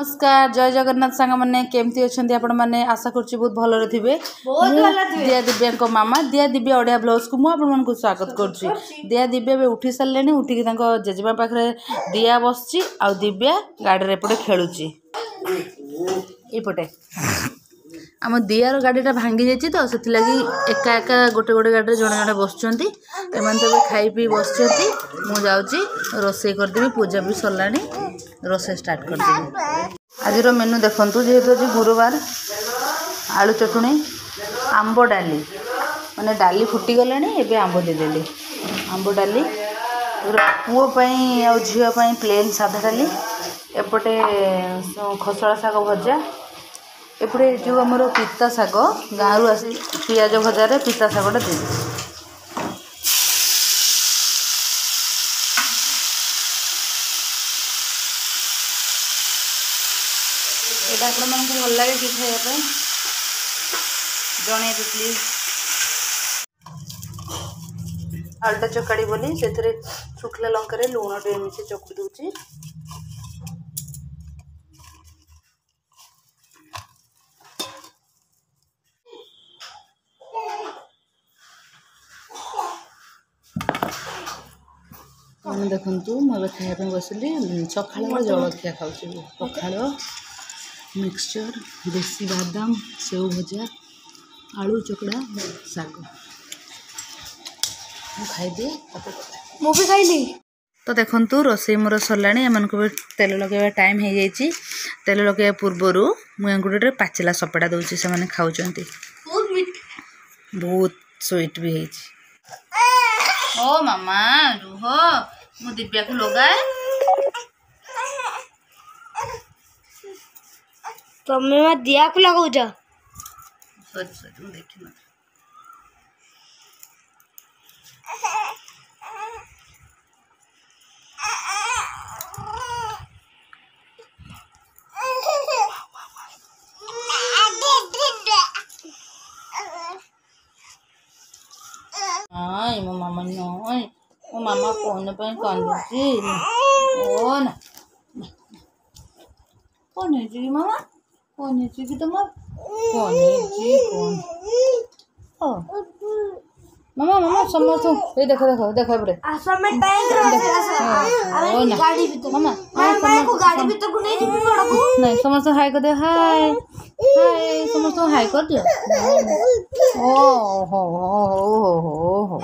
নমস্কার জয় জগন্নাথ সাংমানে কেমতি অনেক আপনার আশা করছি বহুত ভালরে থাকবে দিয়া দিব্যাঙ্ক মামা দিয়া দিব্যা ওড়িয়া ব্লাউজকু মু আপনার স্বাগত করছি দিয়া দিব্যা এবার উঠি সারে উঠিকি তাঁর জেজেমা পাখে দিয়া বসছি আব্যা গাড়ি এপটে খেলুছি এপটে আমার দিয়ার গাড়িটা ভাঙ্গি যাই তো সেগে একা একা গোটে গোটে গাড়ি জন জন বসছেন এমন তো খাই পি বসছেন মু যাচ্ছি রোষেই করেদেবি পূজা বি সরলা ରୋଷେଇ ଷ୍ଟାର୍ଟ କରିଦେବି ଆଜିର ମେନୁ ଦେଖନ୍ତୁ ଯେହେତୁ ଆଜି ଗୁରୁବାର ଆଳୁ ଚଟୁଣି ଆମ୍ବ ଡାଲି ମାନେ ଡାଲି ଫୁଟିଗଲାଣି ଏବେ ଆମ୍ବ ଦେଇଦେଲି ଆମ୍ବ ଡାଲି ପୁଅ ପାଇଁ ଆଉ ଝିଅ ପାଇଁ ପ୍ଲେନ୍ ସାଧା ଡାଲି ଏପଟେ ଖସଡ଼ା ଶାଗ ଭଜା ଏପଟେ ଯେଉଁ ଆମର ପିତା ଶାଗ ଗାଁରୁ ଆସି ପିଆଜ ଭଜାରେ ପିତା ଶାଗଟା ଦେଇଦେଲି ଏଇଟା ଆପଣମାନଙ୍କୁ ଭଲ ଲାଗେ କି ଖାଇବା ପାଇଁ ଜଣେଇବେ ପ୍ଲିଜ୍ ଆଳୁଟା ଚକାଡ଼ି ବୋଲି ସେଥିରେ ଶୁଖିଲା ଲଙ୍କାରେ ଲୁଣ ଟିକେ ମିଶି ଚକୁଡ଼ି ଦେଉଛି ଦେଖନ୍ତୁ ମୁଁ ଏବେ ଖାଇବା ପାଇଁ ବସିଲି ସକାଳ ଜଳଖିଆ ଖାଉଛି ପଖାଳ ମିକ୍ସଚର୍ ଦେଶୀ ବାଦାମ ସେଉ ଭଜା ଆଳୁ ଚକଡ଼ା ଶାଗ ମୁଁ ଖାଇଦିଏ ମୁଁ ବି ଖାଇଲି ତ ଦେଖନ୍ତୁ ରୋଷେଇ ମୋର ସରିଲାଣି ଏମାନଙ୍କୁ ବି ତେଲ ଲଗାଇବା ଟାଇମ୍ ହେଇଯାଇଛି ତେଲ ଲଗାଇବା ପୂର୍ବରୁ ମୁଁ ଏଙ୍ଗୁଡ଼ିରେ ପାଚିଲା ସପେଟା ଦେଉଛି ସେମାନେ ଖାଉଛନ୍ତି ବହୁତ ସୁଇଟ୍ ବି ହେଇଛି ଓ ମାମା ରୁହ ମୁଁ ଦିବ୍ୟାକୁ ଲଗାଏ ତମେ ମା ଦିଆକୁ ଲଗାଉଛ ସରି ସରି ମୁଁ ଦେଖିନଥିଲି Ai, mamãe não. mamãe, mamãe mamãe, mamãe, mamãe, mamãe, mamãe, mamãe, mamãe. Конячий, відомо? Конячий, кон. О. Мама, мама, сама তো এই দেখো দেখো দেখো এবারে আসলে আমি টাইম ধরে আছে আমি গাড়ি ভিতর মামা মামা কো গাড়ি ভিতর গুনে দিবি বড়কু নাই সমস্ত হাই কর দে হাই হাই সমস্ত হাই কর দিও ও হো হো হো হো হো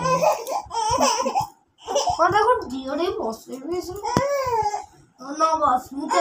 কোন দেখো দিও রে বসে বসে না বস মুতে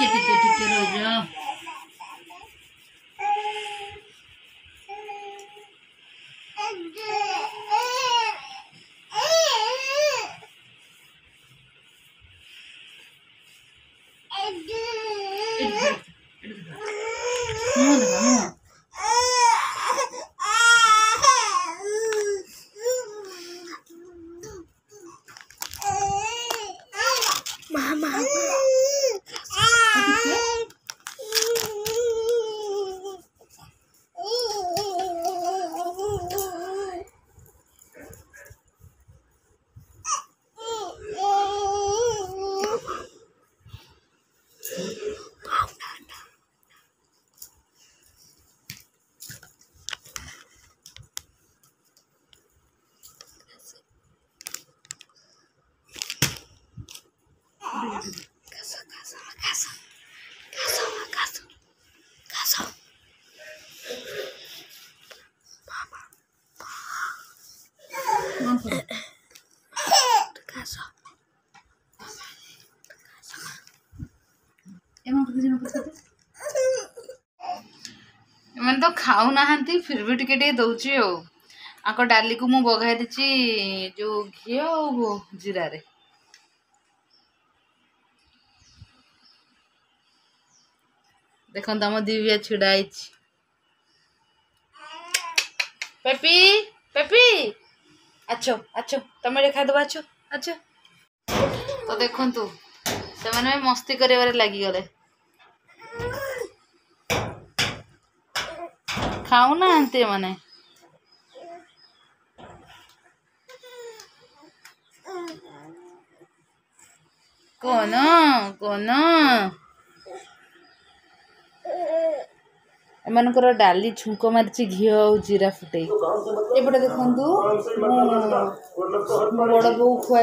टिके टिके टिके रहो जाओ Mama, mama. ଏମାନେ କେତେ ଜଣ କରୁଛନ୍ତି ଏମାନେ ତ ଖାଉନାହାନ୍ତି ଫିର୍ ବି ଟିକେ ଟିକେ ଦେଉଛି ଆଉ ଆଙ୍କ ଡାଲିକୁ ମୁଁ ବଘାଇ ଦେଇଛି ଯେଉଁ ଘିଅ ଆଉ ଜିରାରେ ଦେଖନ୍ତୁ ଆମ ଦିବ୍ୟା ଛିଡ଼ା ହେଇଛି পেপি পেপি আছো আছো তুমি খাইদেব আছো আছো তো দেখন্তু সেমানে মস্তি করিবারে লাগিগলে ખાઉં ના તે મને કોનો કોનો एम डाली छुंक मारी घी जीरा फुटे एपटे देखू बड़ बो खुआ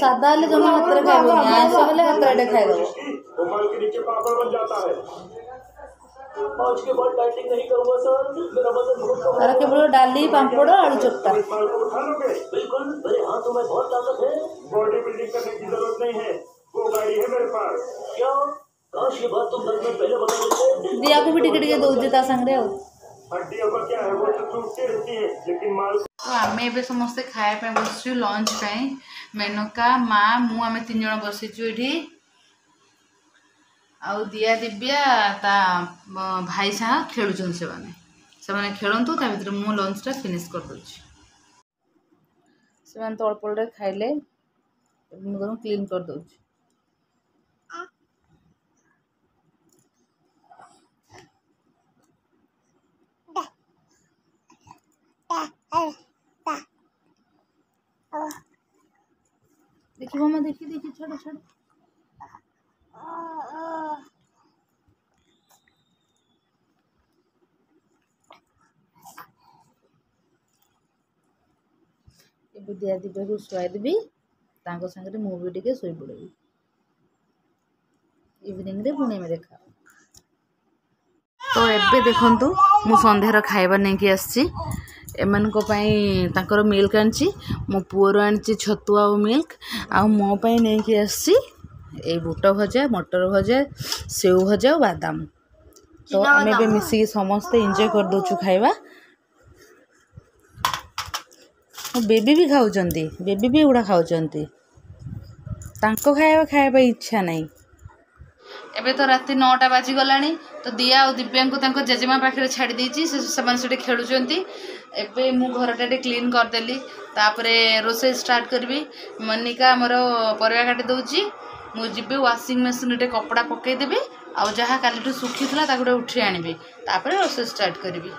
सादा जमा हाथ खाब आस बोले हाथ खाद आज के बाद डाइटिंग नहीं सर मेरा डाली पापड़ आलू करते हैं वो गाड़ी है मेरे पास क्या काश ये बात तुम मन में पहले बता देते दिया को भी टिकट के दो जता संग तो रहे हो हाँ, समस्ते खाया बस लंच मेनका माँ मुझे तीन जन बस आया दिव्या भाई सा खेल से माने से माने खेलतु ता भर मुझे लंचटा फिनिश अल्प अल्प खाइले इन दोनों क्लीन कर दो देखिए मामा देखिए देखिए छोड़ो छोड़ो এবার দিয়ে দিবে শুয়াই দিবি ତାଙ୍କ ସାଙ୍ଗରେ ମୁଁ ବି ଟିକେ ଶୋଇପଡ଼ିବି ଇଭିନିଂରେ ପୁଣି ଆମେ ଦେଖା ତ ଏବେ ଦେଖନ୍ତୁ ମୁଁ ସନ୍ଧ୍ୟାର ଖାଇବା ନେଇକି ଆସିଛି ଏମାନଙ୍କ ପାଇଁ ତାଙ୍କର ମିଲ୍କ ଆଣିଛି ମୋ ପୁଅର ଆଣିଛି ଛତୁ ଆଉ ମିଲ୍କ ଆଉ ମୋ ପାଇଁ ନେଇକି ଆସିଛି ଏଇ ବୁଟ ଭଜା ମଟର ଭଜା ସେଉ ଭଜା ଆଉ ବାଦାମ ତ ଆମେ ଏବେ ମିଶିକି ସମସ୍ତେ ଏନ୍ଜୟ କରିଦେଉଛୁ ଖାଇବା ବେବି ବି ଖାଉଛନ୍ତି ବେବି ବି ଏଗୁଡ଼ା ଖାଉଛନ୍ତି ତାଙ୍କ ଖାଇବା ଖାଇବା ପାଇଁ ଇଚ୍ଛା ନାହିଁ ଏବେ ତ ରାତି ନଅଟା ବାଜିଗଲାଣି ତ ଦିଆ ଆଉ ଦିବ୍ୟାଙ୍କୁ ତାଙ୍କ ଜେଜେମା ପାଖରେ ଛାଡ଼ି ଦେଇଛି ସେମାନେ ସେଠି ଖେଳୁଛନ୍ତି ଏବେ ମୁଁ ଘରଟା ଟିକେ କ୍ଲିନ୍ କରିଦେଲି ତାପରେ ରୋଷେଇ ଷ୍ଟାର୍ଟ କରିବି ମନିକା ଆମର ପରିବା କାଟି ଦେଉଛି ମୁଁ ଯିବି ୱାସିଂ ମେସିନ୍ରେ ଟିକେ କପଡ଼ା ପକାଇଦେବି ଆଉ ଯାହା କାଲିଠୁ ଶୁଖିଥିଲା ତାକୁ ଟିକେ ଉଠେଇ ଆଣିବି ତାପରେ ରୋଷେଇ ଷ୍ଟାର୍ଟ କରିବି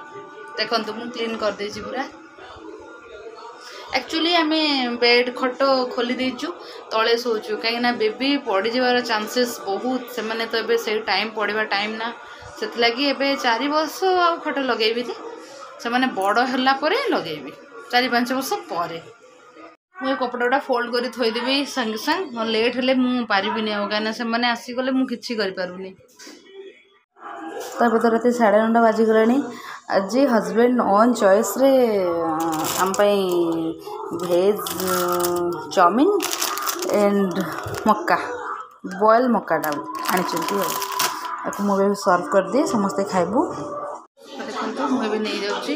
ଦେଖନ୍ତୁ ମୁଁ କ୍ଲିନ୍ କରିଦେଇଛି ପୁରା ଆକ୍ଚୁଆଲି ଆମେ ବେଡ୍ ଖଟ ଖୋଲି ଦେଇଛୁ ତଳେ ଶୋଉଛୁ କାହିଁକିନା ବେବି ପଡ଼ିଯିବାର ଚାନ୍ସେସ୍ ବହୁତ ସେମାନେ ତ ଏବେ ସେଇ ଟାଇମ୍ ପଡ଼ିବା ଟାଇମ୍ ନା ସେଥିଲାଗି ଏବେ ଚାରି ବର୍ଷ ଆଉ ଖଟ ଲଗେଇବି ଯେ ସେମାନେ ବଡ଼ ହେଲା ପରେ ଲଗେଇବି ଚାରି ପାଞ୍ଚ ବର୍ଷ ପରେ ମୁଁ ଏ କପଡ଼ାଟା ଫୋଲ୍ଡ କରି ଥୋଇଦେବି ସାଙ୍ଗେ ସାଙ୍ଗେ ଲେଟ୍ ହେଲେ ମୁଁ ପାରିବିନି ଆଉ କାହିଁକିନା ସେମାନେ ଆସିଗଲେ ମୁଁ କିଛି କରିପାରିବିନି ତା ତ ରାତି ସାଢ଼େ ନଅଟା ବାଜିଗଲାଣି ଆଜି ହଜବେଣ୍ଡ ଅନ୍ ଚଏସ୍ରେ ଆମ ପାଇଁ ଭେଜ୍ ଚାଉମିନ୍ ଆଣ୍ଡ ମକା ବଏଲ୍ ମକାଟା ଆଣିଛନ୍ତି ଆଉ ତାକୁ ମୁଁ ଏବେ ସର୍ଭ କରିଦିଏ ସମସ୍ତେ ଖାଇବୁ ଦେଖନ୍ତୁ ମୁଁ ଏବେ ନେଇଯାଉଛି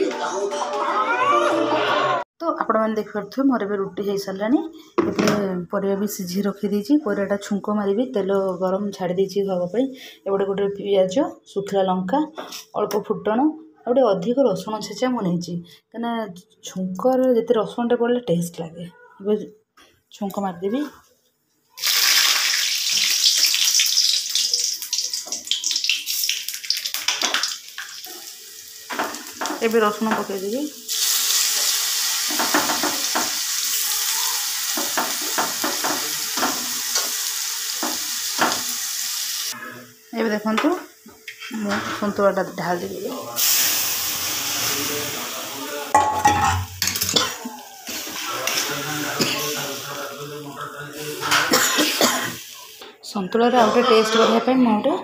ତ ଆପଣମାନେ ଦେଖିପାରୁଥିବେ ମୋର ଏବେ ରୁଟି ହେଇସାରିଲାଣି ଏବେ ପରିବା ବି ସିଝି ରଖିଦେଇଛି ପରିବାଟା ଛୁଙ୍କ ମାରିବି ତେଲ ଗରମ ଛାଡ଼ି ଦେଇଛି ହେବା ପାଇଁ ଏପଟେ ଗୋଟେ ପିଆଜ ଶୁଖିଲା ଲଙ୍କା ଅଳ୍ପ ଫୁଟଣ ଆଉ ଟିକେ ଅଧିକ ରସୁଣ ଛେଚା ମୁଁ ନେଇଛି କାହିଁକିନା ଛୁଙ୍କରେ ଯେତେ ରସୁଣଟା ପଡ଼ିଲେ ଟେଷ୍ଟ ଲାଗେ ଏବେ ଛୁଙ୍କ ମାରିଦେବି ଏବେ ରସୁଣ ପକେଇଦେବି ଏବେ ଦେଖନ୍ତୁ ମୁଁ ସନ୍ତୁଳାଟା ଢାଳି ସନ୍ତୁଳାରେ ଆଉ ଗୋଟେ ଟେଷ୍ଟ କରିବା ପାଇଁ ମୁଁ ଗୋଟେ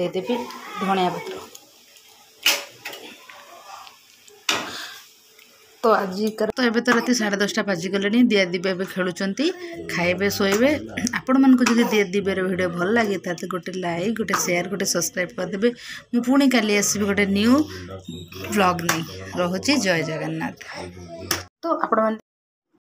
ଦେଇଦେବି ଧଣିଆ ପତ୍ର ତ ଆଜିକାର ତ ଏବେ ତ ରାତି ସାଢ଼େ ଦଶଟା ବାଜିଗଲେଣି ଦିଆ ଦିବେ ଏବେ ଖେଳୁଛନ୍ତି ଖାଇବେ ଶୋଇବେ ଆପଣମାନଙ୍କୁ ଯଦି ଦିଆ ଦିବେର ଭିଡ଼ିଓ ଭଲ ଲାଗେ ତାହେଲେ ଗୋଟେ ଲାଇକ୍ ଗୋଟେ ସେୟାର ଗୋଟେ ସବସ୍କ୍ରାଇବ୍ କରିଦେବେ ମୁଁ ପୁଣି କାଲି ଆସିବି ଗୋଟେ ନ୍ୟୁ ବ୍ଲଗ୍ ନେଇ ରହୁଛି ଜୟ ଜଗନ୍ନାଥ ତ ଆପଣମାନେ